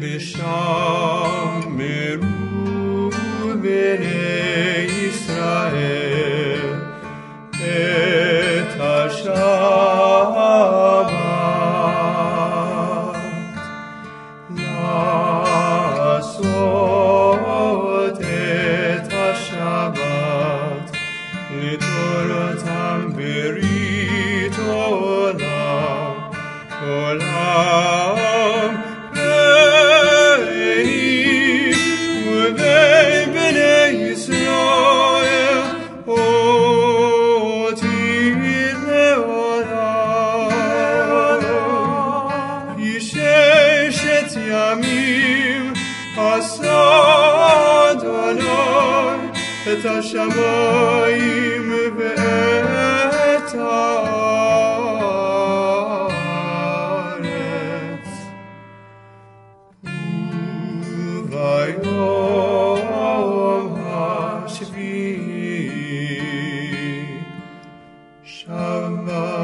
ושמרו בני ישראל את השבת לעשות את השבת לדורותם ברית הימים עשה אדוני את השמיים ואת הארץ. וביום השביעי שבת